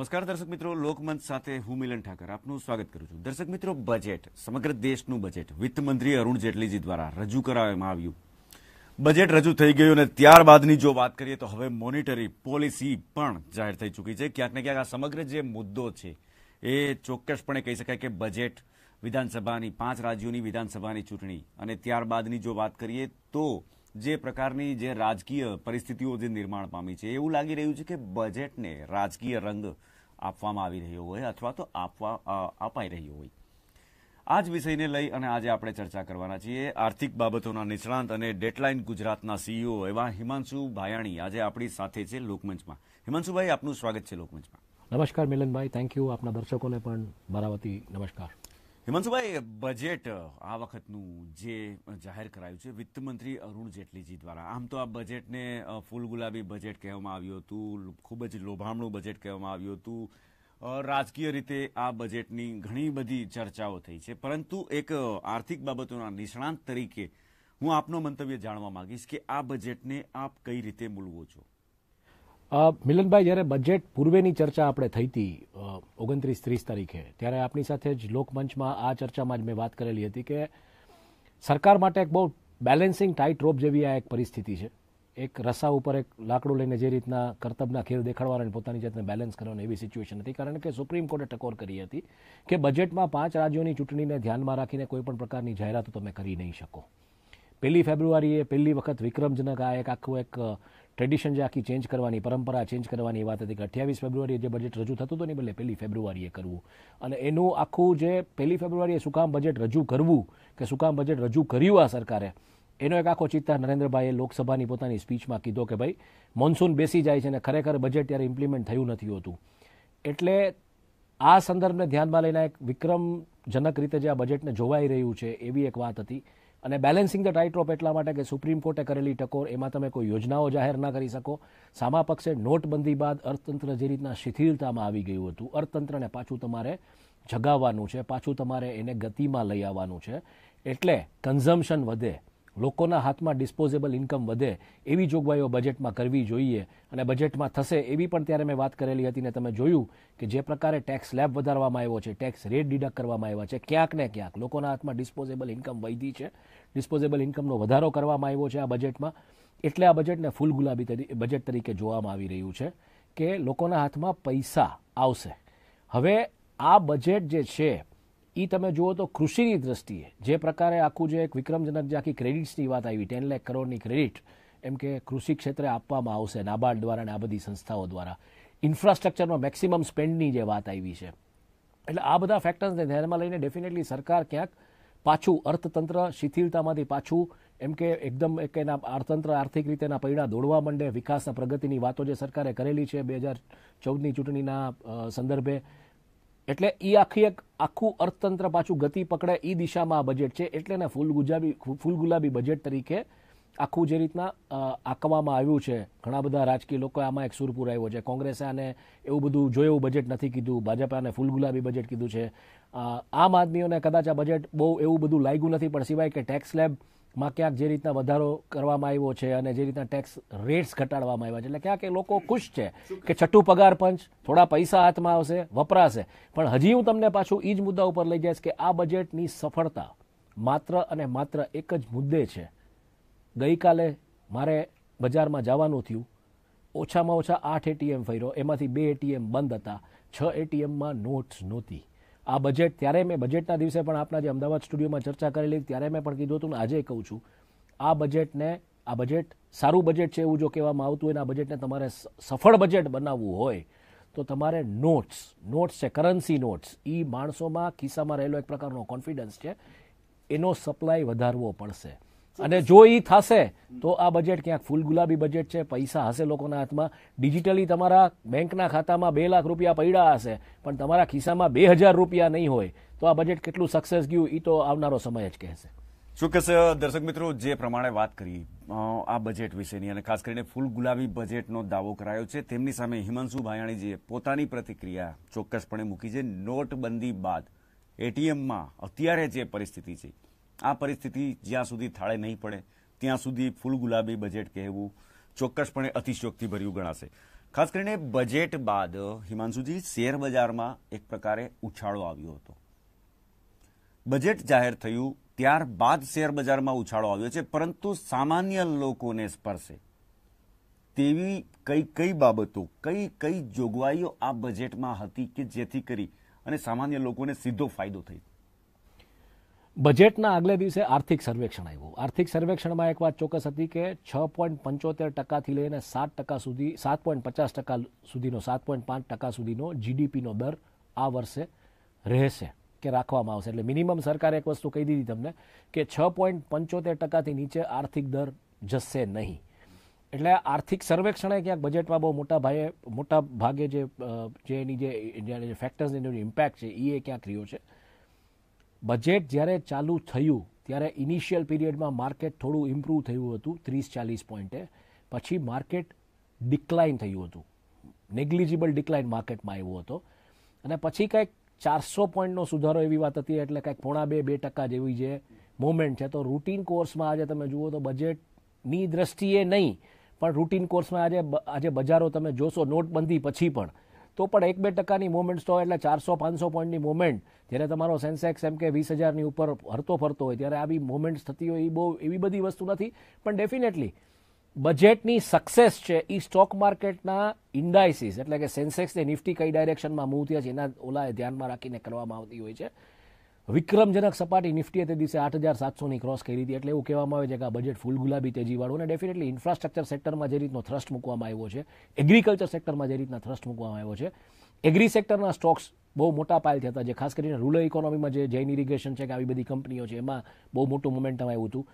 નમસ્કાર દર્શક મિત્રો, લોકમંચ સાથે હું મિલન ઠાકર આપનું સ્વાગત કરું છું. દર્શક મિત્રો, બજેટ, સમગ્ર દેશનું બજેટ વિત્તમંત્રી અરુણ જેટલીજી દ્વારા રજૂ કરાવવામાં આવ્યું. બજેટ રજૂ થઈ ગયું અને ત્યારબાદની જો વાત કરીએ તો હવે મોનિટરી પોલિસી પણ જાહેર થઈ ચૂકી છે. ક્યાંક ને ક્યાંક આ સમગ્ર જે મુદ્દો છે એ ચોક્કસપણે કહી શકાય કે બજેટ વિધાનસભાની, પાંચ રાજ્યોની વિધાનસભાની ચૂંટણી અને ત્યારબાદની જો વાત કરીએ તો જે પ્રકારની જે રાજકીય પરિસ્થિતિઓ જે નિર્માણ પામી છે, એવું લાગી રહ્યું છે કે બજેટને રાજકીય રંગ આપવામાં આવી રહ્યો હોય અથવા તો આપવા અપાઈ રહ્યો હોય. આ જ વિષયને લઈ અને આજે આપણે ચર્ચા કરવાના છીએ આર્થિક બાબતોના નિષ્ણાંત અને ડેટલાઇન ગુજરાતના સીઈઓ એવા હિમાંશુ ભાયાણી આજે આપણી સાથે છે લોકમંચમાં. હિમાંશુભાઈ, આપનું સ્વાગત છે લોકમંચમાં. નમસ્કાર મિલનભાઈ, થેન્ક યુ. આપના દર્શકોને પણ મારા નમસ્કાર. હિમાંશુભાઈ બજેટ આ વખતનું જે જાહેર કરાયું છે વિત્તમંત્રી અરુણ જેટલીજી દ્વારા. આમ તો આ બજેટને ફૂલ ગુલાબી બજેટ કહેવામાં આવ્યું હતું, ખૂબ જ લોભામણું બજેટ કહેવામાં આવ્યું હતું. રાજકીય રીતે આ બજેટની ઘણી બધી ચર્ચાઓ થઈ છે. પરંતુ એક આર્થિક બાબતોના નિષ્ણાંત તરીકે હું આપનો મંતવ્ય જાણવા માંગીશ કે આ બજેટને આપ કઈ રીતે મૂલવો છો? મિલનભાઈ, જ્યારે બજેટ પૂર્વેની ચર્ચા આપણે થઈ હતી ઓગણત્રીસ ત્રીસ તારીખે, ત્યારે આપણી સાથે જ લોકમંચમાં આ ચર્ચામાં જ મેં વાત કરેલી હતી કે સરકાર માટે એક બહુ બેલેન્સિંગ ટાઈટ રોપ જેવી આ એક પરિસ્થિતિ છે. એક રસા ઉપર એક લાકડું લઈને જે રીતના કર્તબના ખેલ દેખાડવાના અને પોતાની જાતને બેલેન્સ કરવાની એવી સિચ્યુએશન હતી. કારણ કે સુપ્રીમ કોર્ટે ટકોર કરી હતી કે બજેટમાં પાંચ રાજ્યોની ચૂંટણીને ધ્યાનમાં રાખીને કોઈ પણ પ્રકારની જાહેરાતો તમે કરી નહીં શકો. પહેલી ફેબ્રુઆરીએ પહેલી વખત વિક્રમજનક આ એક આખું એક ટ્રેડિશન જે આખી ચેન્જ કરવાની પરંપરા, ચેન્જ કરવાની વાત હતી કે અઠ્યાવીસ ફેબ્રુઆરીએ જે બજેટ રજૂ થતું હતું ને બદલે પહેલી ફેબ્રુઆરીએ કરવું. અને એનું આખું જે પહેલી ફેબ્રુઆરીએ શું બજેટ રજૂ કરવું, કે શું બજેટ રજૂ કર્યું આ સરકારે, એનો એક આખો ચિત્તા નરેન્દ્રભાઈએ લોકસભાની પોતાની સ્પીચમાં કીધો કે ભાઈ, મોન્સૂન બેસી જાય છે અને ખરેખર બજેટ ત્યારે ઇમ્પ્લિમેન્ટ થયું નથી હોતું. એટલે આ સંદર્ભને ધ્યાનમાં લઈને એક વિક્રમજનક રીતે જે આ બજેટને જોવાઈ રહ્યું છે એવી એક વાત હતી. અને બેલેન્સિંગ ધ ટાઇટ એટલા માટે કે સુપ્રીમ કોર્ટે કરેલી ટકોર, એમાં તમે કોઈ યોજનાઓ જાહેર ના કરી શકો. સામા પક્ષે નોટબંધી બાદ અર્થતંત્ર જે રીતના શિથિલતામાં આવી ગયું હતું, અર્થતંત્રને પાછું તમારે જગાવવાનું છે, પાછું તમારે એને ગતિમાં લઈ આવવાનું છે. એટલે કન્ઝમ્પશન વધે લોકોના હાથમાં ડિસ્પોઝેબલ ઇન્કમ વધે, એવી જોગવાઈઓ બજેટમાં કરવી જોઈએ. અને બજેટમાં થશે એવી પણ ત્યારે મેં વાત કરેલી હતી ને તમે જોયું કે જે પ્રકારે ટેક્સ સ્લેબ વધારવામાં આવ્યો છે ટેક્સ રેટ ડિડક્ટ કરવામાં આવ્યા છે, ક્યાંક ને ક્યાંક લોકોના હાથમાં ડિસ્પોઝેબલ ઇન્કમ વધી છે. ડિસ્પોઝેબલ ઇન્કમનો વધારો કરવામાં આવ્યો છે આ બજેટમાં એટલે આ બજેટને ફૂલ ગુલાબી તરીકે બજેટ તરીકે જોવામાં આવી રહ્યું છે કે લોકોના હાથમાં પૈસા આવશે. હવે આ બજેટ જે છે એ તમે જુઓ તો કૃષિની દ્રષ્ટિએ જે પ્રકારે આખું જે એક વિક્રમજનક જે આખી ક્રેડિટ્સની વાત આવી ટેન લાખ કરોડની ક્રેડિટ એમ કે કૃષિ ક્ષેત્રે આપવામાં આવશે નાબાર્ડ દ્વારા અને આ બધી સંસ્થાઓ દ્વારા. ઇન્ફ્રાસ્ટ્રક્ચરમાં મેક્સિમમ સ્પેન્ડની જે વાત આવી છે. એટલે આ બધા ફેક્ટર્સને ધ્યાનમાં લઈને ડેફિનેટલી સરકાર ક્યાંક પાછું અર્થતંત્ર શિથિલતામાંથી પાછું, એમ કે એકદમ એક એના અર્થતંત્ર આર્થિક રીતેના પૈડા દોડવા માંડે વિકાસના પ્રગતિની વાતો જે સરકારે કરેલી છે બે હજાર ચૌદની ચૂંટણીના સંદર્ભે એટલે એ આખી એક આખું અર્થતંત્ર પાછું ગતિ પકડે એ દિશામાં આ બજેટ છે. એટલે એને ફૂલ ગુજાબી, ફૂલ ગુલાબી બજેટ તરીકે આખું જે રીતના આંકવામાં આવ્યું છે. ઘણા બધા રાજકીય લોકોએ આમાં એક સુર પુરાવ્યો છે. કોંગ્રેસે આને એવું બધું જોયું, એવું બજેટ નથી કીધું. ભાજપે આને ફૂલ ગુલાબી બજેટ કીધું છે. આમ આદમીઓને કદાચ આ બજેટ બહુ એવું બધું લાગ્યું નથી, પણ સિવાય કે ટેક્સ સ્લેબમાં ક્યાંક જે રીતના વધારો કરવામાં આવ્યો છે અને જે રીતના ટેક્સ રેટ્સ ઘટાડવામાં આવ્યા છે. એટલે ક્યાંક એ લોકો ખુશ છે કે છઠ્ઠું પગાર પંચ થોડા પૈસા હાથમાં આવશે, વપરાશે. પણ હજી હું તમને પાછું એ જ મુદ્દા ઉપર લઈ જઈશ કે આ બજેટની સફળતા માત્ર અને માત્ર એક જ મુદ્દે છે. ગઈકાલે મારે બજારમાં જવાનું થયું. ઓછામાં ઓછા આઠ એટીએમ ફર્યો. એમાંથી બે એટીએમ બંધ હતા. છ એટીએમમાં નોટ્સ નહોતી. આ બજેટ ત્યારે મેં બજેટના દિવસે પણ આપના જે અમદાવાદ સ્ટુડિયોમાં ચર્ચા કરેલી, ત્યારે મેં પણ કીધું હતું ને આજે કહું છું, આ બજેટને આ બજેટ સારું બજેટ છે એવું જો કહેવામાં આવતું હોય આ બજેટને તમારે સફળ બજેટ બનાવવું હોય, તો તમારે નોટ્સ નોટ્સ છે કરન્સી નોટ્સ એ માણસોમાં ખિસ્સામાં રહેલો એક પ્રકારનો કોન્ફિડન્સ છે, એનો સપ્લાય વધારવો પડશે. અને જો એ થશે, તો આ બજેટ ક્યાંક ફૂલ ગુલાબી બજેટ છે, પૈસા હશે લોકોના હાથમાં. ડિજિટલી તમારા બેંકના ખાતામાં બે લાખ રૂપિયા પડ્યા હશે, પણ તમારા ખિસ્સામાં બે હજાર રૂપિયા નહીં હોય, તો આ બજેટ કેટલું સક્સેસ ગયું એ તો આવનારો સમય જ કહેશે. ચોક્કસ દર્શક મિત્રો, જે પ્રમાણે વાત કરી આ બજેટ વિશેની અને ખાસ કરીને ફૂલ ગુલાબી બજેટનો દાવો કરાયો છે, તેમની સામે હિમાંશુ ભાયાણીજીએ પોતાની પ્રતિક્રિયા ચોક્કસપણે મૂકી છે. નોટબંધી બાદ એટીએમમાં અત્યારે જે પરિસ્થિતિ છે આ પરિસ્થિતિ જ્યાં સુધી થાળે નહીં પડે, ત્યાં સુધી ફૂલ ગુલાબી બજેટ કહેવું ચોક્કસપણે અતિશયોક્તિ ભર્યું ગણાશે. ખાસ કરીને બજેટ બાદ હિમાંશુજી શેર બજારમાં એક પ્રકારે ઉછાળો આવ્યો હતો. બજેટ જાહેર થયું ત્યારબાદ શેર બજારમાં ઉછાળો આવ્યો છે, પરંતુ સામાન્ય લોકોને સ્પર્શે. તેવી કઈ કઈ બાબતો, કઈ કઈ જોગવાઈઓ આ બજેટમાં હતી કે જેથી કરી અને સામાન્ય લોકોને સીધો ફાયદો થઈ બજેટના આગલે દિવસે આર્થિક સર્વેક્ષણ આવ્યું. આર્થિક સર્વેક્ષણમાં એક વાત ચોક્કસ હતી કે છ પોઈન્ટ પંચોતેર ટકાથી લઈને સાત ટકા સુધી, સાત પોઈન્ટ પચાસ ટકા સુધીનો, સાત પોઈન્ટ પાંચ ટકા સુધીનો જીડીપીનો દર આ વર્ષે રહેશે કે રાખવામાં આવશે. એટલે મિનિમમ સરકારે એક વસ્તુ કહી દીધી તમને કે છ પોઈન્ટ પંચોતેર ટકાથી નીચે આર્થિક દર જશે નહીં. એટલે આર્થિક સર્વેક્ષણે ક્યાંક બજેટમાં બહુ મોટા ભાગે મોટા ભાગે જે એની જે ફેક્ટર્સ એનું ઇમ્પેક્ટ છે એ ક્યાંક રહ્યો છે. બજેટ જ્યારે ચાલુ થયું, ત્યારે ઇનિશિયલ પીરિયડમાં માર્કેટ થોડું ઇમ્પ્રૂવ થયું હતું, ત્રીસ ચાલીસ પોઈન્ટે. પછી માર્કેટ ડિક્લાઇન થયું હતું. નેગ્લિજિબલ ડિક્લાઇન માર્કેટમાં આવ્યો હતો. અને પછી કંઈક ચારસો પોઈન્ટનો સુધારો એવી વાત હતી, એટલે કંઈક પોણા બે બે ટકા જેવી જે મોમેન્ટ છે. તો રૂટીન કોર્સમાં આજે તમે જુઓ તો બજેટની દ્રષ્ટિએ નહીં, પણ રૂટીન કોર્સમાં આજે આજે બજારો તમે જોશો, નોટબંધી પછી પણ તો પણ એક બે ટકાની મોમેન્ટ્સ તો એટલે ચારસો, પાંચસો પોઈન્ટની મુવમેન્ટ જ્યારે તમારો સેન્સેક્સ એમ કે વીસ હજારની ઉપર હરતો ફરતો હોય, ત્યારે આવી મોમેન્ટ્સ થતી હોય એ બહુ, એવી બધી વસ્તુ નથી. પણ ડેફિનેટલી બજેટની સક્સેસ છે એ સ્ટોક માર્કેટના ઇન્ડાઇસીસ એટલે કે સેન્સેક્સ ને નિફ્ટી કઈ ડાયરેક્શનમાં મૂવ થયા છે, એના ઓલા ધ્યાનમાં રાખીને કરવામાં આવતી હોય છે. વિક્રમજનક સપાટી નિફ્ટીએ તે દિવસે આઠ હજાર સાતસોની ક્રોસ કરી હતી. એટલે એવું કહેવામાં આવે છે કે આ બજેટ ફૂલ ગુલાબી તેજીવાળું અને ડેફિનેટલી ઇન્ફ્રાસ્ટ્રક્ચર સેક્ટરમાં જે રીતનો થ્રસ્ટ મૂકવામાં આવ્યો છે એગ્રીકલ્ચર સેક્ટરમાં જે રીતના થ્રસ્ટ મૂકવામાં આવ્યો છે એગ્રી સેક્ટરના સ્ટોક્સ બહુ મોટા પાયલથી હતા. જે ખાસ કરીને રૂરલ ઇકોનોમીમાં જે જૈન ઇરિગેશન છે કે આવી બધી કંપનીઓ છે, એમાં બહુ મોટું મોમેન્ટમ આવ્યું હતું.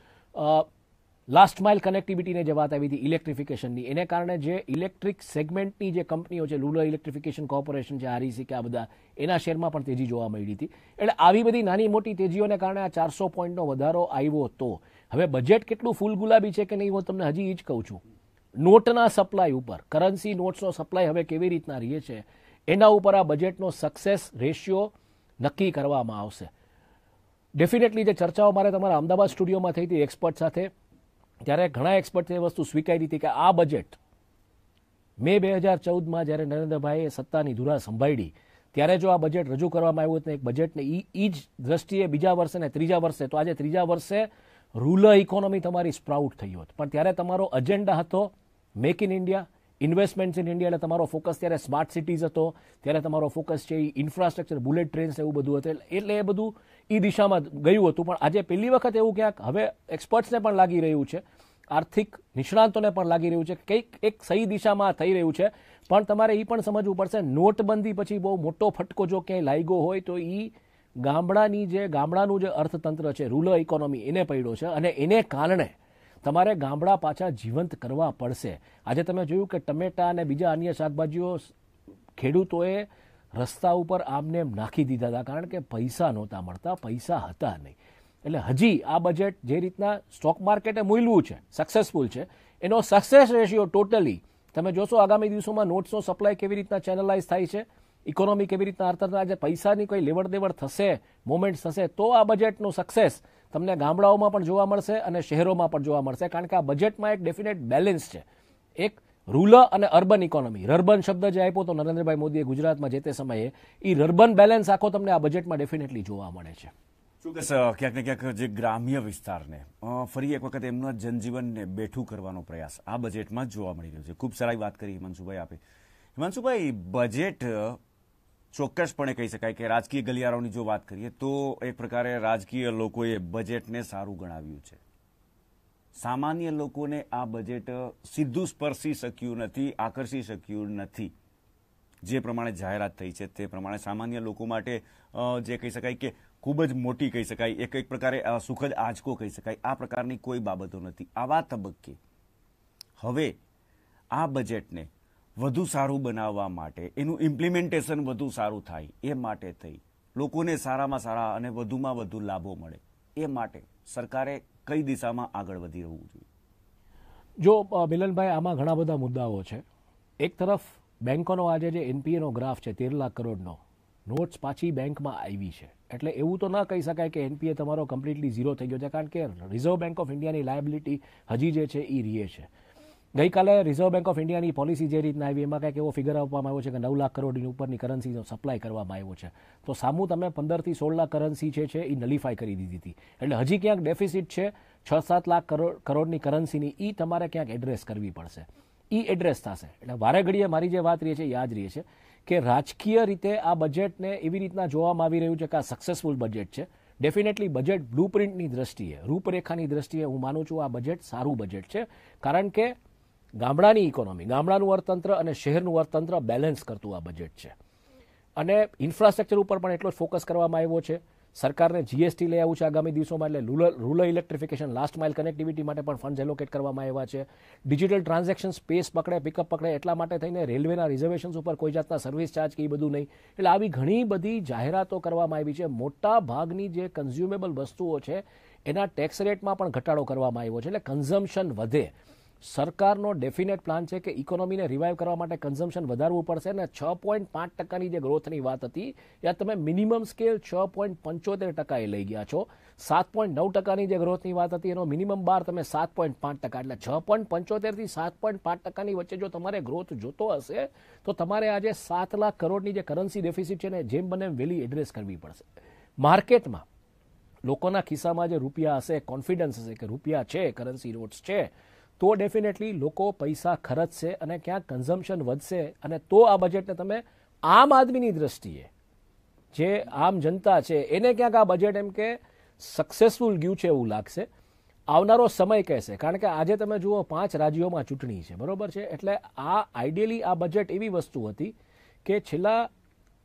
લાસ્ટ માઇલ કનેક્ટિવિટીની જે વાત આવી હતી ઇલેક્ટ્રિફિકેશનની એને કારણે જે ઇલેક્ટ્રિક સેગમેન્ટની જે કંપનીઓ છે રૂરલ ઇલેક્ટ્રિફિકેશન કોર્પોરેશન છે આરઈસી કે આ બધા, એના શેરમાં પણ તેજી જોવા મળી હતી. એટલે આવી બધી નાની મોટી તેજીઓને કારણે આ ચારસો પોઈન્ટનો વધારો આવ્યો તો હવે બજેટ કેટલું ફૂલ ગુલાબી છે કે નહીં, હું તમને હજી એ જ કહું છું. નોટના સપ્લાય ઉપર કરન્સી નોટ્સનો સપ્લાય હવે કેવી રીતના રહે છે, એના ઉપર આ બજેટનો સક્સેસ રેશિયો નક્કી કરવામાં આવશે. ડેફિનેટલી જે ચર્ચાઓ મારે તમારા અમદાવાદ સ્ટુડિયોમાં થઈ હતી એક્સપર્ટ સાથે ત્યારે ઘણા એક્સપર્ટ એ વસ્તુ સ્વીકારી હતી કે આ બજેટ મે બે હજાર ચૌદમાં જ્યારે નરેન્દ્રભાઈએ સત્તાની ધુરા સંભાળી, ત્યારે જો આ બજેટ રજૂ કરવામાં આવ્યું હતું, એક બજેટને એ જ દ્રષ્ટિએ બીજા વર્ષે ને ત્રીજા વર્ષે, તો આજે ત્રીજા વર્ષે રૂરલ ઇકોનોમી તમારી સ્પ્રાઉટ થઈ હોત. પણ ત્યારે તમારો એજન્ડા હતો make in India investments in India એટલે તમારો ફોકસ ત્યારે સ્માર્ટ સિટીઝ હતો, ત્યારે તમારો ફોકસ છે એ ઇન્ફ્રાસ્ટ્રક્ચર બુલેટ ટ્રેન્સ એવું બધું હતું, એટલે એ બધું એ દિશામાં ગયું હતું. પણ આજે પહેલી વખત એવું ક્યાંક હવે એક્સપર્ટ્સને પણ લાગી રહ્યું છે, આર્થિક નિષ્ણાંતોને પણ લાગી રહ્યું છે, કંઈક એક સહી દિશામાં થઈ રહ્યું છે. પણ તમારે એ પણ સમજવું પડશે, નોટબંધી પછી બહુ મોટો ફટકો જો ક્યાંય લાગ્યો હોય તો એ ગામડાની જે, ગામડાનું જે અર્થતંત્ર છે રૂરલ ઇકોનોમી એને પડ્યો છે. અને એને કારણે તમારે ગામડા પાછા જીવંત કરવા પડશે. આજે તમે જોયું કે ટમેટા અને બીજા અન્ય શાકભાજીઓ ખેડૂતોએ રસ્તા ઉપર આમને એમ નાખી દીધા હતા કારણ કે પૈસા નહોતા મળતા, પૈસા હતા નહીં. એટલે હજી આ બજેટ જે રીતના સ્ટોક માર્કેટે મૂલ્યું છે સક્સેસફુલ છે, એનો સક્સેસ રેશિયો ટોટલી તમે જોશો આગામી દિવસોમાં નોટ્સનો સપ્લાય કેવી રીતના ચેનલાઇઝ થાય છે ઇકોનોમી કેવી રીતના અર્થતંત્ર આજે પૈસાની કોઈ લેવડ દેવડ થશે મોમેન્ટ થશે, તો આ બજેટનો સક્સેસ તમને ગામડાઓમાં પણ જોવા મળશે અને શહેરોમાં પણ જોવા મળશે, કારણ કે આ બજેટમાં એક ડેફિનેટ બેલેન્સ છે. એક રૂરલ અને અર્બન ઇકોનોમી રર્બન શબ્દ જે આપ્યો તો નરેન્દ્રભાઈ મોદીએ ગુજરાતમાં જે તે સમયે એ રર્બન બેલેન્સ આખો તમને આ બજેટમાં ડેફિનેટલી જોવા મળે છે. ચોક્કસ ક્યાંક ને ક્યાંક જે ગ્રામ્ય વિસ્તારને ફરી એક વખત એમના જનજીવનને બેઠું કરવાનો પ્રયાસ આ બજેટમાં જોવા મળી રહ્યો છે. ખૂબ સારી વાત કરી હિમાંશુભાઈ આપે. હિમાંશુભાઈ બજેટ ચોક્કસપણે કહી શકાય કે રાજકીય ગલિયારોની જો વાત કરીએ તો એક પ્રકારે રાજકીય લોકોએ બજેટને સારું ગણાવ્યું છે. સામાન્ય લોકોને આ બજેટ સીધું સ્પર્શી શક્યું નથી, આકર્ષી શક્યું નથી. જે પ્રમાણે જાહેરાત થઈ છે તે પ્રમાણે સામાન્ય લોકો માટે જે કહી શકાય કે ખૂબ જ મોટી કહી શકાય, એક એક પ્રકારે સુખદ આંચકો કહી શકાય, આ પ્રકારની કોઈ બાબતો નથી. આવા તબક્કે હવે આ બજેટને વધુ સારું બનાવવા માટે, એનું ઇમ્પ્લિમેન્ટેશન વધુ સારું થાય, એ માટે થઈ. લોકોને સારામાં સારા અને વધુમાં વધુ લાભો મળે, એ માટે સરકારે કઈ દિશામાં આગળ વધી રહેવું જોઈએ? જો મિલનભાઈ, આમાં ઘણા બધા મુદ્દાઓ છે. એક તરફ બેન્કોનો આજે જે એનપીએનો ગ્રાફ છે, તેર લાખ કરોડનો, નોટ્સ પાછી બેંકમાં આવી છે. એટલે એવું તો ન કહી શકાય કે એનપીએ તમારો કમ્પ્લીટલી ઝીરો થઈ ગયો છે, કારણ કે રિઝર્વ બેંક ઓફ ઇન્ડિયાની લાયબિલિટી હજી જે છે એ રીએ છે. ગઈકાલે રિઝર્વ બેંક ઓફ ઇન્ડિયાની પોલિસી જે રીતના આવી, એમાં કંઈક એવો ફિગર આપવામાં આવ્યો છે કે નવ લાખ કરોડની ઉપરની કરન્સીનો સપ્લાય કરવામાં આવ્યો છે. તો સામું તમે પંદરથી સોળ લાખ કરન્સી છે એ નલિફાય કરી દીધી હતી. એટલે હજી ક્યાંક ડેફિસિટ છે, છ સાત લાખ કરોડ, કરોડની કરન્સીની એ તમારે ક્યાંક એડ્રેસ કરવી પડશે. એ એડ્રેસ થશે. એટલે વારે ઘડીએ મારી જે વાત રહી છે, યાદ રહી છે કે રાજકીય રીતે આ બજેટને એવી રીતના જોવામાં આવી રહ્યું છે કે આ સક્સેસફુલ બજેટ છે. ડેફિનેટલી બજેટ બ્લુપ્રિન્ટની દ્રષ્ટિએ, રૂપરેખાની દ્રષ્ટિએ હું માનું છું આ બજેટ સારું બજેટ છે. કારણ કે ગામડાની ઇકોનોમી ગામડાનું અર્થતંત્ર અને શહેરનું અર્થતંત્ર બેલેન્સ કરતું આ બજેટ છે. અને ઇન્ફ્રાસ્ટ્રક્ચર ઉપર પણ એટલો જ ફોકસ કરવામાં આવ્યો છે. સરકારને જીએસટી લઈ આવ્યું છે આગામી દિવસોમાં એટલે rural rural electrification last mile connectivity માટે પણ ફંડ એલોકેટ કરવામાં આવ્યા છે. ડિજિટલ ટ્રાન્ઝેક્શન સ્પેસ પકડે પિકઅપ પકડે, એટલા માટે થઈને રેલવેના રિઝર્વેશન્સ ઉપર કોઈ જાતના સર્વિસ ચાર્જ કે એ બધું નહીં. એટલે આવી ઘણી બધી જાહેરાતો કરવામાં આવી છે. મોટા ભાગની જે કન્ઝ્યુમેબલ વસ્તુઓ છે, એના ટેક્સ રેટમાં પણ ઘટાડો કરવામાં આવ્યો છે. એટલે કન્ઝમ્પશન વધે. સરકારનો ડેફિનેટ પ્લાન છે કે ઇકોનોમીને રિવાઇવ કરવા માટે કન્ઝમ્પશન વધારવું પડશે અને છ પોઈન્ટ પાંચ ટકાની જે ગ્રોથની વાત હતી, એ તમે મિનિમમ સ્કેલ છ પોઈન્ટ પંચોતેર ટકાએ લઈ ગયા છો. સાત પોઈન્ટ નવ ટકાની જે ગ્રોથની વાત હતી, એનો મિનિમમ બાર તમે સાત પોઈન્ટ પાંચ ટકા, એટલે છ પોઈન્ટ પંચોતેરથી સાત પોઈન્ટ પાંચ ટકાની વચ્ચે જો તમારે ગ્રોથ જોતો હશે, તો તમારે આજે સાત લાખ કરોડની જે કરન્સી ડેફિસિટ છે ને જેમ બને એમ વહેલી એડ્રેસ કરવી પડશે. માર્કેટમાં લોકોના ખિસ્સામાં જે રૂપિયા હશે કોન્ફિડન્સ હશે કે રૂપિયા છે કરન્સી નોટ્સ છે તો ડેફિનેટલી લોકો પૈસા ખર્ચશે અને ક્યાંક કન્ઝમ્પશન વધશે અને તો આ બજેટને તમે આમ આદમીની દ્રષ્ટિએ, જે આમ જનતા છે, એને ક્યાંક આ બજેટ એમ કે સક્સેસફુલ ગયું છે એવું લાગશે. આવનારો સમય કહેશે. કારણ કે આજે તમે જુઓ, પાંચ રાજ્યોમાં ચૂંટણી છે, બરોબર છે? એટલે આ આઈડિયલી આ બજેટ એવી વસ્તુ હતી કે છેલ્લા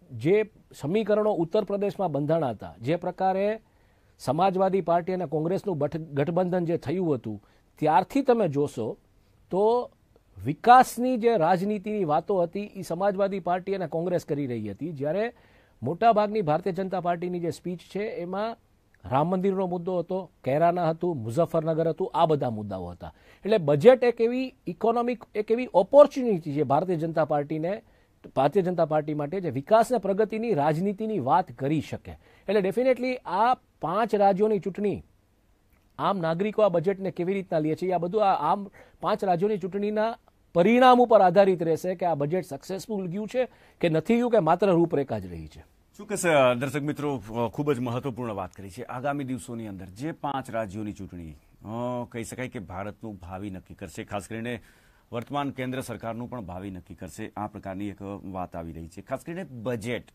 જે સમીકરણો ઉત્તર પ્રદેશમાં બંધાણા હતા, જે પ્રકારે સમાજવાદી પાર્ટી અને કોંગ્રેસનું ગઠબંધન જે થયું હતું ત્યારથી તમે જોશો તો વિકાસની જે રાજનીતિની વાતો હતી એ સમાજવાદી પાર્ટી અને કોંગ્રેસ કરી રહી હતી. જ્યારે મોટાભાગની ભારતીય જનતા પાર્ટીની જે સ્પીચ છે, એમાં રામ મંદિરનો મુદ્દો હતો, કેરાના હતું, મુઝફ્ફરનગર હતું, આ બધા મુદ્દાઓ હતા. એટલે બજેટ એક એવી ઇકોનોમિક એક એવી ઓપોર્ચ્યુનિટી છે ભારતીય જનતા પાર્ટીને, ભારતીય જનતા પાર્ટી માટે જે વિકાસ અને પ્રગતિની રાજનીતિની વાત કરી શકે. એટલે ડેફિનેટલી આ પાંચ રાજ્યોની ચૂંટણી આમ નાગરિકો આ બજેટને કેવી રીતના લે છે? આ બધું આ આમ પાંચ રાજ્યોની ચૂંટણીના પરિણામ ઉપર આધારિત રહેશે કે આ બજેટ સક્સેસફુલ ગયું છે કે નથી ગયું કે માત્ર રૂપરેખા જ રહી છે? શું કહેશે, દર્શક મિત્રો, ખૂબ જ મહત્વપૂર્ણ વાત કરી છે. આગામી દિવસોની અંદર જે પાંચ રાજ્યોની ચૂંટણી કહી શકાય કે ભારતનું ભાવિ નક્કી કરશે, ખાસ કરીને વર્તમાન કેન્દ્ર સરકારનું પણ ભાવિ નક્કી કરશે, આ પ્રકારની એક વાત આવી રહી છે. ખાસ કરીને બજેટ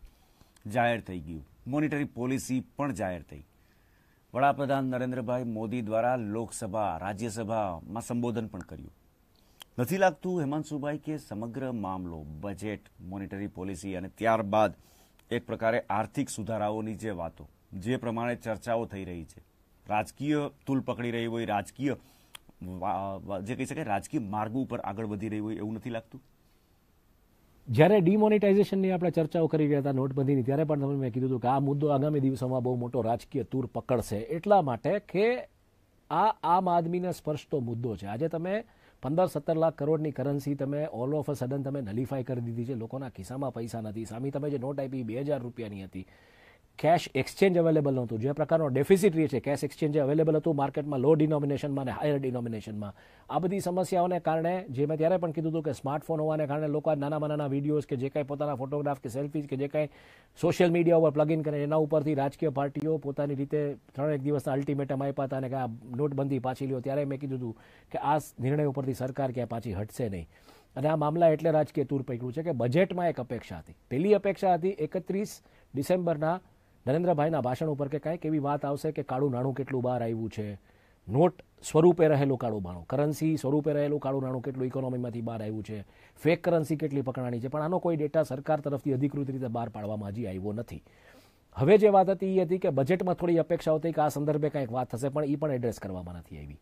જાહેર થઈ ગયું. મોનિટરી પોલિસી પણ જાહેર થઈ વડાપ્રધાન નરેન્દ્રભાઈ મોદી દ્વારા લોકસભા રાજ્યસભામાં સંબોધન પણ કર્યું. નથી લાગતું હેમાંશુભાઈ કે સમગ્ર મામલો બજેટ મોનિટરી પોલિસી અને ત્યારબાદ એક પ્રકારે આર્થિક સુધારાઓની જે વાતો, જે પ્રમાણે ચર્ચાઓ થઈ રહી છે. રાજકીય તુલ પકડી રહી હોય, રાજકીય જે કહી શકાય, રાજકીય માર્ગ ઉપર આગળ વધી રહી હોય એવું નથી લાગતું? જ્યારે ડિમોનિટાઇઝેશનની આપણે ચર્ચાઓ કરી રહ્યા હતા, નોટબંધીની, ત્યારે પણ તમે મેં કીધું હતું કે આ મુદ્દો આગામી દિવસોમાં બહુ મોટો રાજકીય તૂર પકડશે. એટલા માટે કે આ આમ આદમીને સ્પર્શતો મુદ્દો છે. આજે તમે પંદર સત્તર લાખ કરોડની કરન્સી તમે ઓલ ઓફ અ સડન તમે નલિફાઈ કરી દીધી છે. લોકોના ખિસ્સામાં પૈસા નથી. સામે તમે જે નોટ આપી, બે હજાર રૂપિયાની હતી કેશ એક્સચેન્જ અવેલેબલ નહોતું. જે પ્રકારનો ડેફિસિટ રહે છે કેશ એક્સચેન્જ અવેલેબલ હતું માર્કેટમાં લો ડિનોમિનેશનમાં અને હાયર ડિનોમિનેશનમાં આ બધી સમસ્યાઓને કારણે, જે મેં ત્યારે પણ કીધું હતું કે સ્માર્ટફોન હોવાને કારણે લોકો નાના નાના વિડીયોઝ કે જે કાંઈ પોતાના ફોટોગ્રાફ કે સેલ્ફીઝ કે જે કાંઈ સોશિયલ મીડિયા ઉપર પ્લગ ઇન કરે, એના ઉપરથી રાજકીય પાર્ટીઓ પોતાની રીતે ત્રણ એક દિવસના અલ્ટિમેટમ આપ્યા હતા અને આ નોટબંધી પાછી લ્યો. ત્યારે મેં કીધું હતું કે આ નિર્ણય ઉપરથી સરકાર ક્યાં પાછી હટશે નહીં. અને આ મામલા એટલે રાજકીય તૂર પકડ્યું છે કે બજેટમાં એક અપેક્ષા હતી. પહેલી અપેક્ષા હતી એકત્રીસ ડિસેમ્બરના નરેન્દ્રભાઈના ભાષણ ઉપર કે કાંઈક એવી વાત આવશે કે કાળું નાણું કેટલું બહાર આવ્યું છે. નોટ સ્વરૂપે રહેલું કાળું નાણું કરન્સી સ્વરૂપે રહેલું કાળું નાણું કેટલું ઇકોનોમીમાંથી બહાર આવ્યું છે. ફેક કરન્સી કેટલી પકડાણી છે. પણ આનો કોઈ ડેટા સરકાર તરફથી અધિકૃત રીતે બહાર પાડવામાં હજી આવ્યો નથી. હવે જે વાત હતી એ હતી કે બજેટમાં થોડી અપેક્ષા હતી કે આ સંદર્ભે કંઈક વાત થશે, પણ એ પણ એડ્રેસ કરવામાં નથી આવી.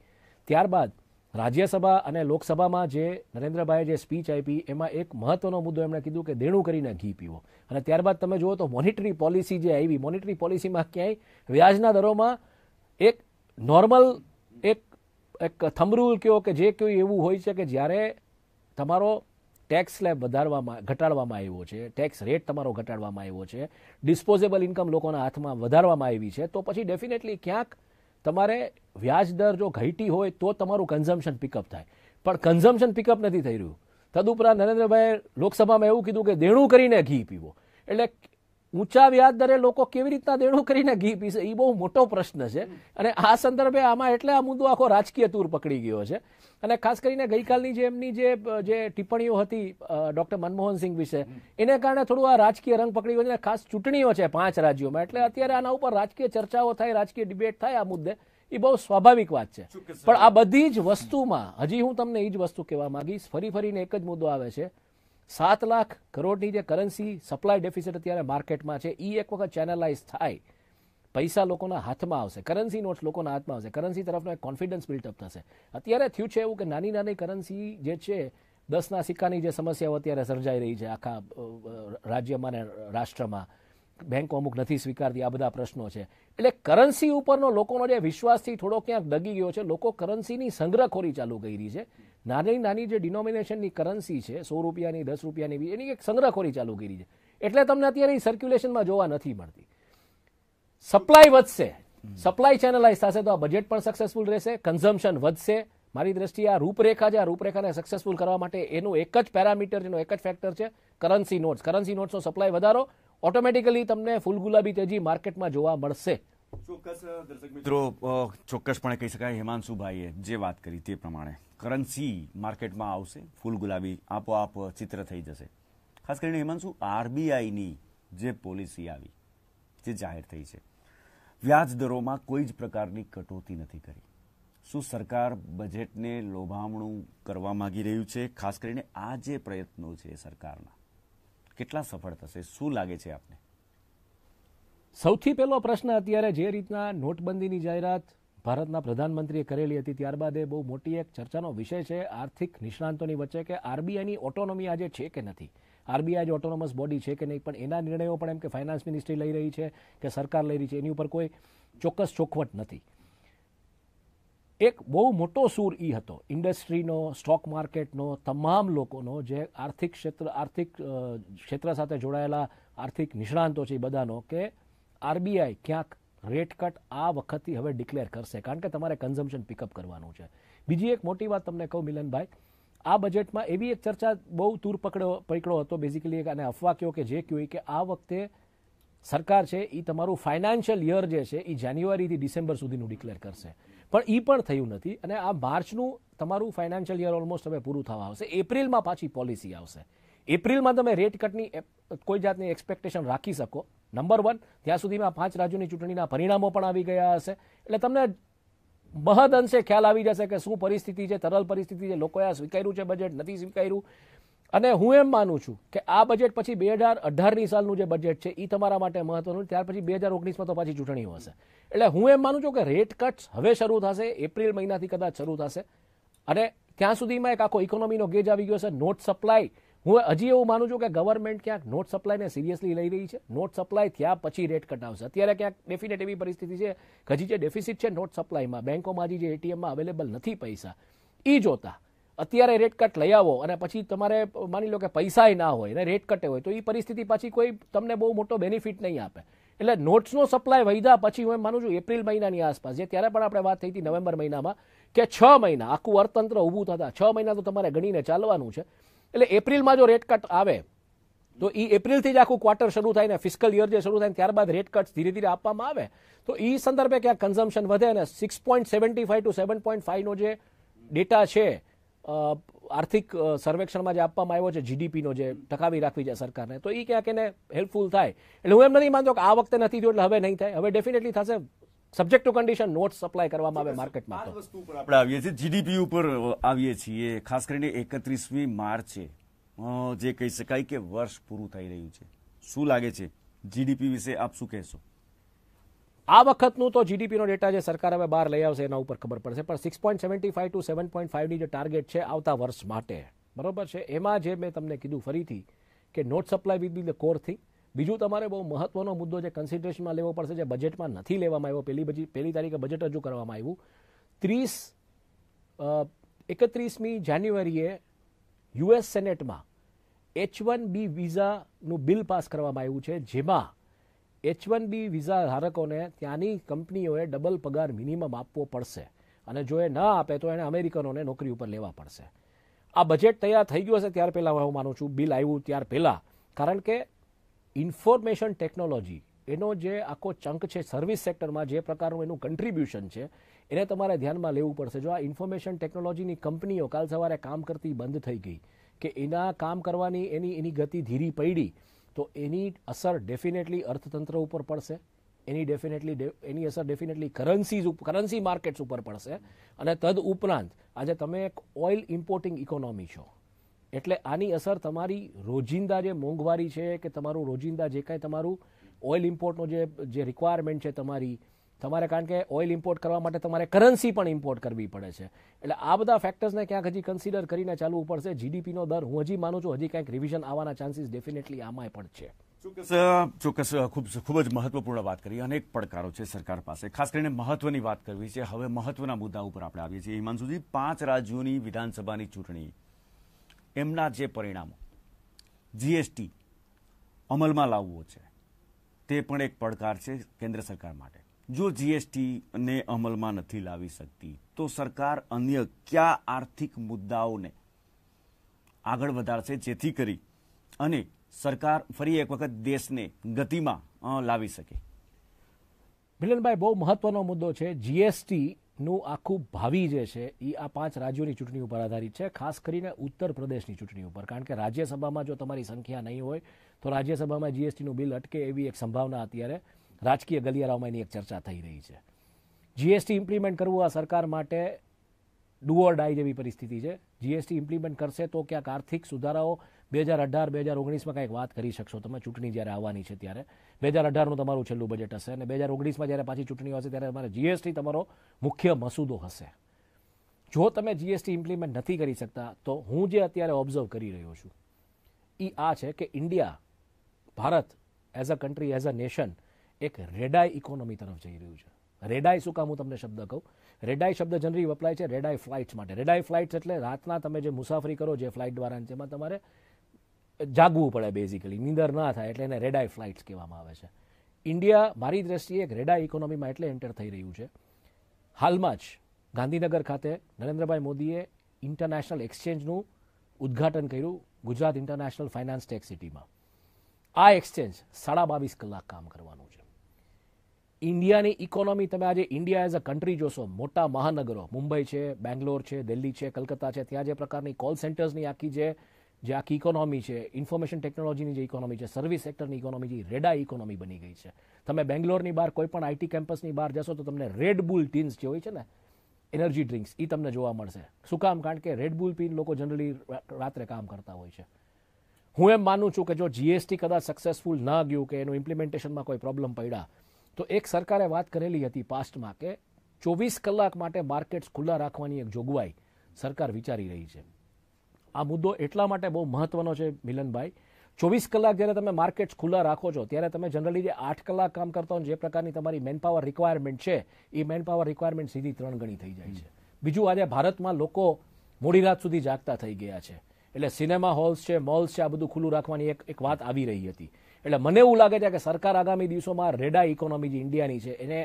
ત્યારબાદ રાજ્યસભા અને લોકસભામાં જે નરેન્દ્રભાઈએ જે સ્પીચ આપી, એમાં એક મહત્વનો મુદ્દો એમણે કીધું કે દેણું કરીને ઘી પીવો. અને ત્યારબાદ તમે જુઓ તો મોનિટરી પોલિસી જે આવી મોનિટરી પોલિસીમાં ક્યાંય વ્યાજના દરોમાં એક નોર્મલ એક એક થમરૂલ કયો કે જે કયો એવું હોય છે કે જ્યારે તમારો ટેક્સ સ્લેબ વધારવામાં, ઘટાડવામાં આવ્યો છે ટેક્સ રેટ તમારો ઘટાડવામાં આવ્યો છે ડિસ્પોઝેબલ ઇન્કમ લોકોના હાથમાં વધારવામાં આવી છે, તો પછી ડેફિનેટલી ક્યાંક તમારે વ્યાજ દર જો ઘટી હોય તો તમારું કન્ઝમ્પશન પિકઅપ થાય. પણ કન્ઝમ્પશન પિકઅપ નથી થઈ રહ્યું. તદુપરાંત નરેન્દ્રભાઈએ લોકસભામાં એવું કીધું કે દેણું કરીને ઘી પીવો. એટલે ઊંચા વ્યાજ દરે લોકો કેવી રીતના દેણું કરીને ઘી પીશે એ બહુ મોટો પ્રશ્ન છે. અને આ સંદર્ભે આમાં એટલે આ મુદ્દો આખો રાજકીય તૂર પકડી ગયો છે. અને ખાસ કરીને ગઈકાલની જે એમની જે જે ટિપ્પણીઓ હતી ડોક્ટર મનમોહનસિંહ વિશે એને કારણે થોડું આ રાજકીય રંગ પકડી ગયો છે. અને ખાસ ચૂંટણીઓ છે પાંચ રાજ્યોમાં. એટલે અત્યારે આના ઉપર રાજકીય ચર્ચાઓ થાય રાજકીય ડિબેટ થાય આ મુદ્દે એ બહુ સ્વાભાવિક વાત છે. પણ આ બધી જ વસ્તુમાં હજી હું તમને એ જ વસ્તુ કહેવા માંગીશ ફરી ફરીને એક જ મુદ્દો આવે છે. સાત લાખ કરોડની જે કરન્સી સપ્લાય ડેફિસિટ અત્યારે માર્કેટમાં છે એ એક વખત ચેનલાઇઝ થાય, પૈસા લોકોના હાથમાં આવશે, કરન્સી નોટ્સ લોકોના હાથમાં આવશે, કરન્સી તરફનો એક કોન્ફિડન્સ બિલ્ટઅપ થશે. અત્યારે થયું છે એવું કે નાની નાની કરન્સી જે છે દસના સિક્કાની જે સમસ્યાઓ અત્યારે સર્જાઈ રહી છે આખા રાજ્યમાં અને રાષ્ટ્રમાં. બેંકો અમુક નથી સ્વીકારતી, આ બધા પ્રશ્નો છે. એટલે કરન્સી ઉપરનો લોકોનો જે વિશ્વાસથી થોડો ક્યાંક ડગી ગયો છે, લોકો કરન્સીની સંગ્રહખોરી ચાલુ કરી છે. નાની નાની જે ડિનોમિનેશનની કરન્સી છે, સો રૂપિયાની, દસ રૂપિયાની એની એક સંગ્રહખોરી ચાલુ કરી છે. એટલે તમને અત્યારે સર્ક્યુલેશનમાં જોવા નથી મળતી. સપ્લાય વધશે. સપ્લાય ચેનલાઇઝ થશે તો આ બજેટ પણ સક્સેસફુલ રહેશે કન્ઝમ્પશન વધશે. મારી દ્રષ્ટિએ આ રૂપરેખા છે, આ રૂપરેખાને સક્સેસફુલ કરવા માટે એનું એક જ પેરામીટર એનો એક જ ફેક્ટર છે કરન્સી નોટ્સ કરન્સી નોટ્સનો સપ્લાય વધારો. ઓટોમેટિકલી તમને ફૂલ ગુલાબી તેજી માર્કેટમાં જોવા મળશે. ચોક્કસ, દર્શક ચોક્કસપણે કહી શકાય હિમાંશુભાઈએ જે વાત કરી તે પ્રમાણે કરન્સી માર્કેટમાં આવશે, ફૂલ ગુલાબી આપોઆપ ચિત્ર થઈ જશે. ખાસ કરીને હિમાંશુ, આરબીઆઈની જે પોલિસી આવી, જે જાહેર થઈ છે, વ્યાજ દરોમાં કોઈ જ પ્રકારની કટોતી નથી કરી. શું સરકાર બજેટને લોભામણું કરવા માગી રહ્યું છે? ખાસ કરીને આ જે પ્રયત્નો છે સરકારના, કેટલા સફળ થશે? શું લાગે છે આપને? સૌથી પહેલો પ્રશ્ન અત્યારે જે રીતના નોટબંધીની જાહેરાત ભારતના પ્રધાનમંત્રીએ કરેલી હતી, ત્યારબાદ એ બહુ મોટી એક ચર્ચાનો વિષય છે, આર્થિક નિષ્ણાંતોની વચ્ચે કે આરબીઆઈની ઓટોનોમી આજે છે કે નથી? આરબીઆઈ જે ઓટોનોમસ બોડી છે કે નહીં? પણ એના નિર્ણયો પણ એમ કે ફાઇનાન્સ મિનિસ્ટ્રી લઈ રહી છે કે સરકાર લઈ રહી છે, એની ઉપર કોઈ ચોક્કસ ચોખવટ નથી. એક બહુ મોટો સૂર એ હતો, ઇન્ડસ્ટ્રીનો, સ્ટોક માર્કેટનો, તમામ લોકોનો જે આર્થિક ક્ષેત્ર આર્થિક ક્ષેત્ર સાથે જોડાયેલા આર્થિક નિષ્ણાંતો છે એ બધાનો કે આરબીઆઈ ક્યાંક રેટ કટ આ વખતથી હવે ડિક્લેર કરશે. કારણ કે તમારે કન્ઝમ્પશન પિકઅપ કરવાનું છે. બીજી એક મોટી વાત તમને કહું મિલનભાઈ, આ બજેટમાં એવી એક ચર્ચા બહુ દૂર પકડો પકડો હતો બેઝિકલી અને અફવા કયો કે જે કહ્યું કે આ વખતે સરકાર છે એ તમારું ફાઇનાન્શિયલ યર જે છે એ જાન્યુઆરીથી ડિસેમ્બર સુધીનું ડિક્લેર કરશે. પણ એ પણ થયું નથી અને આ માર્ચનું તમારું ફાઇનાન્શિયલ યર ઓલમોસ્ટ હવે પૂરું થવા આવશે. એપ્રિલમાં પાછી પોલિસી આવશે. એપ્રિલમાં તમે રેટ કટની કોઈ જાતની એક્સપેક્ટેશન રાખી શકો. નંબર વન, ત્યાં સુધીમાં પાંચ રાજ્યોની ચૂંટણીના પરિણામો પણ આવી ગયા હશે. એટલે તમને મહદ અંશે ખ્યાલ આવી જશે કે શું પરિસ્થિતિ છે, તરલ પરિસ્થિતિ છે, લોકોએ આ સ્વીકાર્યું છે બજેટ નથી સ્વીકાર્યું. અને હું એમ માનું છું કે આ બજેટ પછી બે હજાર અઢારની સાલનું જે બજેટ છે એ તમારા માટે મહત્વનું ત્યાર પછી બે હજાર ઓગણીસમાં તો પાછી ચૂંટણીઓ હશે. એટલે હું એમ માનું છું કે રેટ કટ્સ હવે શરૂ થશે, એપ્રિલ મહિનાથી કદાચ શરૂ થશે. અને ત્યાં સુધીમાં એક આખો ઇકોનોમીનો ગેજ આવી ગયો છે નોટ સપ્લાય હું હજી એવું માનું છું કે ગવર્મેન્ટ ક્યાંક નોટ સપ્લાયને સિરિયસલી લઈ રહી છે. નોટ સપ્લાય થયા પછી રેટ કટ આવશે અત્યારે ક્યાંક ડેફિનેટ એવી પરિસ્થિતિ છે કે હજી જે ડેફિસિટ છે નોટ સપ્લાયમાં બેંકોમાં હજી જે એટીએમમાં અવેલેબલ નથી પૈસા. એ જોતા અત્યારે રેટ કટ લઈ આવો અને પછી તમારે માની લો કે પૈસા ના હોય અને રેટ કટે હોય તો એ પરિસ્થિતિ પાછી કોઈ તમને બહુ મોટો બેનિફિટ નહીં આપે. એટલે નોટ્સનો સપ્લાય વધ્યા પછી હું એમ માનું છું એપ્રિલ મહિનાની આસપાસ, જે ત્યારે પણ આપણે વાત થઈ હતી નવેમ્બર મહિનામાં, કે છ મહિના આખું અર્થતંત્ર ઊભું થતા, છ મહિના તો તમારે ગણીને ચાલવાનું છે. એટલે એપ્રિલમાં જો રેટ કટ આવે, તો એ એપ્રિલથી જ આખું ક્વાર્ટર શરૂ થાય ને ફિસ્કલ યર જે શરૂ થાય ત્યારબાદ રેટ કટ ધીરે ધીરે આપવામાં આવે, તો એ સંદર્ભે ક્યાંક કન્ઝમ્પશન વધે અને six point seventy five to seven point ફાઈવનો જે ડેટા છે આર્થિક સર્વેક્ષણમાં જે આપવામાં આવ્યો છે જીડીપીનો જે ટકાવી રાખવી છે સરકારને, તો એ ક્યાંક એને હેલ્પફુલ થાય. એટલે હું એમ નથી માનતો કે આ વખતે નથી થયું, એટલે હવે નહીં થાય. હવે ડેફિનેટલી થશે. Subject to condition note supply કરવામાં આવે માર્કેટમાં વસ્તુ ઉપર આપણે આવીએ છીએ. જીડીપી ઉપર આવીએ છીએ. ખાસ કરીને એકત્રીસમી માર્ચે જે કહી શકાય કે વર્ષ પૂરું થઈ રહ્યું છે. શું લાગે છે? જીડીપી વિશે આપ શું કહેશો? આ વખતનું તો જીડીપીનો ડેટા જે સરકાર હવે બહાર લઈ આવશે એના ઉપર ખબર પડશે. પણ six point seventy five to seven point ફાઈવની જે ટાર્ગેટ છે આવતા વર્ષ માટે. બરોબર છે? એમાં જે મેં તમને કીધું ફરીથી કે note supply with be the core thing બીજું તમારે બહુ મહત્વનો મુદ્દો જે કન્સિડરેશનમાં લેવો પડશે, જે બજેટમાં નથી લેવામાં આવ્યો પહેલી પહેલી તારીખે બજેટ રજૂ કરવામાં આવ્યું. ત્રીસ એકત્રીસમી જાન્યુઆરીએ યુએસ સેનેટમાં એચ વન બી વિઝાનું બિલ પાસ કરવામાં આવ્યું છે, જેમાં એચ વન બી વિઝા ધારકોને ત્યાંની કંપનીઓએ ડબલ પગાર મિનિમમ આપવો પડશે. અને જો એ ન આપે, તો એને અમેરિકનોને નોકરી ઉપર લેવા પડશે. આ બજેટ તૈયાર થઈ ગયું હશે, ત્યાર પહેલાં હું માનું છું, બિલ આવ્યું ત્યાર પહેલાં. કારણ કે ઇન્ફોર્મેશન ટેકનોલોજી, એનો જે આખો ચંક છે સર્વિસ સેક્ટરમાં જે પ્રકારનું એનું કન્ટ્રીબ્યુશન છે, એને તમારે ધ્યાનમાં લેવું પડશે. જો આ ઇન્ફોર્મેશન ટેકનોલોજીની કંપનીઓ કાલ સવારે કામ કરતી બંધ થઈ ગઈ, કે એના કામ કરવાની એની એની ગતિ ધીરી પડી, તો એની અસર ડેફિનેટલી અર્થતંત્ર ઉપર પડશે. એની ડેફિનેટલી એની અસર ડેફિનેટલી કરન્સીઝ કરન્સી માર્કેટ્સ ઉપર પડશે. અને તદ ઉપરાંત, આજે તમે એક ઓઇલ ઇમ્પોર્ટિંગ ઇકોનોમી છો. એટલે આની અસર તમારી રોજિંદા જે મોંઘવારી છે કે તમારું રોજિંદા જે કાંઈ તમારું ઓઇલ ઇમ્પોર્ટનો જે જે રિક્વાયરમેન્ટ છે તમારી, તમારે કારણ કે ઓઇલ ઇમ્પોર્ટ કરવા માટે તમારે કરન્સી પણ ઇમ્પોર્ટ કરવી પડે છે. એટલે આ બધા ફેક્ટર્સને ક્યાંક હજી કન્સિડર કરીને ચાલવું પડશે. જીડીપીનો દર, હું હજી માનું છું, હજી કંઈક રિવિઝન આવવાના ચાન્સીસ ડેફિનેટલી આમાંય પણ છે. ચોક્કસ ચોક્કસ, ખૂબ ખૂબ જ મહત્વપૂર્ણ વાત કરી. અનેક પડકારો છે સરકાર પાસે. ખાસ કરીને મહત્વની વાત કરવી છે. હવે મહત્વના મુદ્દા ઉપર આપણે આવીએ છીએ. હિમાંશુજી, પાંચ રાજ્યોની વિધાનસભાની ચૂંટણી એમના જે પરિણામો. જીએસટી અમલમાં લાવવો છે. તે પણ એક પડકાર છે કેન્દ્ર સરકાર માટે. જો જીએસટીને અમલમાં નથી લાવી શકતી, તો સરકાર અન્ય કયા આર્થિક મુદ્દાઓને આગળ વધારશે જેથી કરી અને સરકાર ફરી એક વખત દેશને ગતિમાં લાવી શકે. મિલનભાઈ, બહુ મહત્વનો મુદ્દો છે જીએસટી નું આખું ભાવિ જે છે એ આ પાંચ રાજ્યોની ચૂંટણી ઉપર આધારિત છે, ખાસ કરીને ઉત્તર પ્રદેશની ચૂંટણી ઉપર કારણ કે રાજ્યસભામાં જો તમારી સંખ્યા નહીં હોય, તો રાજ્યસભામાં જીએસટીનું બિલ અટકે એવી એક સંભાવના અત્યારે રાજકીય ગલિયારાઓમાં એની એક ચર્ચા થઈ રહી છે. જીએસટી ઇમ્પ્લિમેન્ટ કરવું આ સરકાર માટે ડુઅર ડાય જેવી પરિસ્થિતિ છે. જીએસટી ઇમ્પ્લિમેન્ટ કરશે તો ક્યાંક આર્થિક સુધારાઓ બે હજાર અઢાર, બે હજાર ઓગણીસમાં કંઈક વાત કરી શકશો. તમે ચૂંટણી જ્યારે આવવાની છે ત્યારે. બે હજાર અઢારનું તમારું છેલ્લું બજેટ હશે અને બે હજાર ઓગણીસમાં જ્યારે પાછી ચૂંટણી હશે ત્યારે તમારે જીએસટી તમારો મુખ્ય મસૂદો હશે. જો તમે જીએસટી ઇમ્પ્લિમેન્ટ નથી કરી શકતા, તો હું જે અત્યારે ઓબ્ઝર્વ કરી રહ્યો છું એ આ છે કે India Bharat as a country as a nation એક રેડાઈ ઇકોનોમી તરફ જઈ રહ્યું છે. રેડાઈ શું કામ હું તમને શબ્દ કહું? રેડાઈ શબ્દ જનરલી વપરાય છે રેડાઈ ફ્લાઇટ્સ માટે. રેડાઈ ફ્લાઇટ્સ એટલે રાતના તમે જે મુસાફરી કરો, જે ફ્લાઇટ દ્વારા જેમાં તમારે જાગવું પડે બેઝિકલી નીંદર ના થાય એટલે એને રેડાઈ ફ્લાઇટ્સ કહેવામાં આવે છે. ઇન્ડિયા મારી દ્રષ્ટિએ એક રેડાઈ ઇકોનોમીમાં એટલે એન્ટર થઈ રહ્યું છે. હાલમાં જ ગાંધીનગર ખાતે નરેન્દ્રભાઈ મોદીએ ઇન્ટરનેશનલ એક્સચેન્જનું ઉદ્ઘાટન કર્યું ગુજરાત ઇન્ટરનેશનલ ફાઇનાન્સ ટેક સિટીમાં આ એક્સચેન્જ સાડા બાવીસ કલાક કામ કરવાનું છે. ઇન્ડિયાની ઇકોનોમી તમે આજે ઇન્ડિયા એઝ અ કન્ટ્રી જોશો, મોટા મહાનગરો, મુંબઈ છે, બેંગ્લોર છે, દિલ્હી છે, કલકત્તા છે, ત્યાં જે પ્રકારની કોલ સેન્ટર્સની આખી જે જે આખી ઇકોનોમી છે ઇન્ફોર્મેશન ટેકનોલોજીની જે ઇકોનોમી છે સર્વિસ સેક્ટરની ઇકોનોમી જે રેડા ઇકોનોમી બની ગઈ છે. તમે બેંગ્લોરની બહાર કોઈ પણ આઈટી કેમ્પસની બહાર જશો તો તમને રેડ બુલ ટીન્સ જે હોય છે ને એનર્જી ડ્રિંક્સ એ તમને જોવા મળશે. શું કામ? કારણ કે રેડ બુલ પીન લોકો જનરલી રાત્રે કામ કરતા હોય છે. હું એમ માનું છું કે જો જીએસટી કદાચ સક્સેસફુલ ના ગયું કે એનું ઇમ્પ્લિમેન્ટેશનમાં કોઈ પ્રોબ્લેમ પડ્યા, તો એક સરકારે વાત કરેલી હતી પાસ્ટમાં કે ચોવીસ કલાક માટે માર્કેટ્સ ખુલ્લા રાખવાની એક જોગવાઈ સરકાર વિચારી રહી છે. આ મુદ્દો એટલા માટે બહુ મહત્વનો છે મિલનભાઈ. ચોવીસ કલાક જ્યારે તમે માર્કેટ્સ ખુલ્લા રાખો છો ત્યારે તમે જનરલી જે આઠ કલાક કામ કરતા હો જે પ્રકારની તમારી મેનપાવર રિક્વાયરમેન્ટ છે એ મેનપાવર રિક્વાયરમેન્ટ સીધી ત્રણ ગણી થઈ જાય છે. બીજું આજે ભારતમાં લોકો મોડી રાત સુધી જાગતા થઈ ગયા છે. એટલે સિનેમા હોલ્સ છે મોલ્સ છે આ બધું ખુલ્લું રાખવાની એક એક વાત આવી રહી હતી. એટલે મને એવું લાગે છે કે સરકાર આગામી દિવસોમાં રેડા ઇકોનોમી જે ઇન્ડિયાની છે એને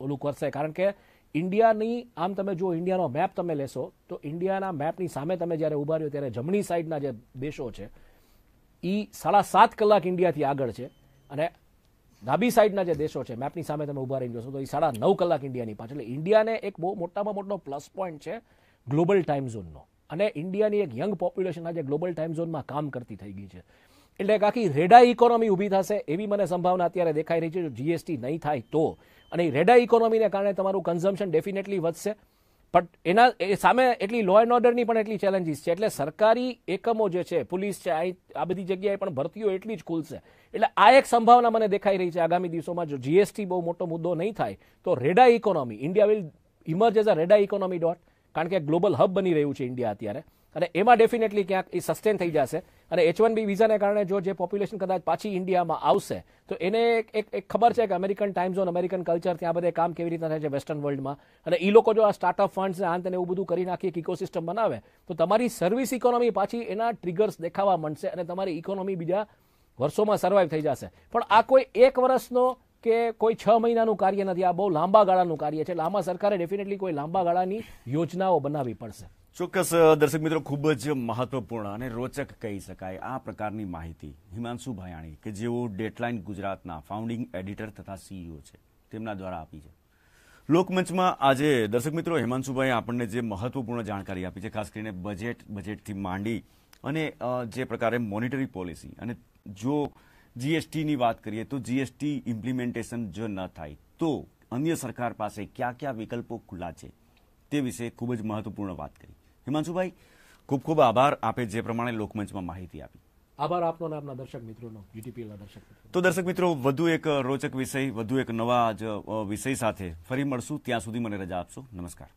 ઓલું કરશે. કારણ કે ઇન્ડિયાની, આમ તમે જો ઇન્ડિયાનો મેપ તમે લેશો, તો ઇન્ડિયાના મેપની સામે તમે જ્યારે ઊભા રહ્યો ત્યારે જમણી સાઈડના જે દેશો છે એ સાડા સાત કલાક ઇન્ડિયાથી આગળ છે અને ડાબી સાઈડના જે દેશો છે મેપની સામે તમે ઊભા રહી જશો તો એ સાડા નવ કલાક ઇન્ડિયાની પાછળ. એટલે ઇન્ડિયાને એક બહુ મોટામાં મોટો પ્લસ પોઈન્ટ છે ગ્લોબલ ટાઈમ ઝોનનો અને ઇન્ડિયાની એક યંગ પોપ્યુલેશન આજે ગ્લોબલ ટાઈમ ઝોનમાં કામ કરતી થઈ ગઈ છે. એટલે એક આખી રેડા ઇકોનોમી ઊભી થશે એવી મને સંભાવના અત્યારે દેખાઈ રહી છે. જો જીએસટી નહીં થાય તો અને રેડા ઇકોનોમીને કારણે તમારું કન્ઝમ્પશન ડેફિનેટલી વધશે. બટ એના, એ સામે એટલી લો એન્ડ ઓર્ડરની પણ એટલી ચેલેન્જીસ છે. એટલે સરકારી એકમો જે છે પોલીસ છે આ બધી જગ્યાએ પણ ભરતીઓ એટલી જ ખુલશે. એટલે આ એક સંભાવના મને દેખાઈ રહી છે આગામી દિવસોમાં. જો જીએસટી બહુ મોટો મુદ્દો નહીં થાય, તો ready economy India will emerge as a ready economy dot કારણ કે ગ્લોબલ હબ બની રહ્યું છે ઇન્ડિયા અત્યારે. અને એમાં ડેફિનેટલી ક્યાંક એ સસ્ટેન થઈ જશે. અને એચ વન બી વિઝાને કારણે જો જે પોપ્યુલેશન કદાચ પાછી ઇન્ડિયામાં આવશે, તો એને એક એક ખબર છે કે American time zone American culture ત્યાં બધે કામ કેવી રીતના થાય છે વેસ્ટર્ન વર્લ્ડમાં અને એ લોકો જો આ સ્ટાર્ટઅપ ફંડ્સ ને આંત એવું બધું કરી નાખી એક ઇકોસિસ્ટમ બનાવે, તો તમારી સર્વિસ ઇકોનોમી પાછી એના ટ્રિગર્સ દેખાવા માંડશે અને તમારી ઇકોનોમી બીજા વર્ષોમાં સર્વાઈવ થઈ જશે. પણ આ કોઈ એક વર્ષનો કે કોઈ છ મહિનાનું કાર્ય નથી, આ બહુ લાંબા ગાળાનું કાર્ય છે. લાંબા સરકારે ડેફિનેટલી કોઈ લાંબા ગાળાની યોજનાઓ બનાવવી પડશે. ચોક્કસ દર્શક મિત્રો, ખૂબ જ મહત્વપૂર્ણ અને રોચક કહી શકાય આ પ્રકારની માહિતી હિમાંશુ ભાયાણી કે જેઓ ડેટલાઇન ગુજરાતના ફાઉન્ડિંગ એડિટર તથા સીઈઓ છે, તેમના દ્વારા આપી છે. લોકમંચમાં આજે દર્શક મિત્રો હિમાંશુભાઈ આપણને જે મહત્વપૂર્ણ જાણકારી આપી છે, ખાસ કરીને બજેટ બજેટથી માંડી અને જે પ્રકારે મોનિટરી પોલિસી અને જો જીએસટીની વાત કરીએ તો જીએસટી ઇમ્પ્લિમેન્ટેશન જો ન થાય તો અન્ય સરકાર પાસે કયા કયા વિકલ્પો ખુલ્લા છે તે વિશે ખૂબ જ મહત્વપૂર્ણ વાત કરી. હિમાંશુભાઈ ખૂબ ખૂબ આભાર આપે જે પ્રમાણે લોકમંચમાં માહિતી આપી. આભાર આપનો અને આપના દર્શક મિત્રોનો જીટીપીએલના દર્શક મિત્રો તો દર્શક મિત્રો વધુ એક રોચક વિષય વધુ એક નવા જ વિષય સાથે ફરી મળશું. ત્યાં સુધી મને રજા આપશો. નમસ્કાર.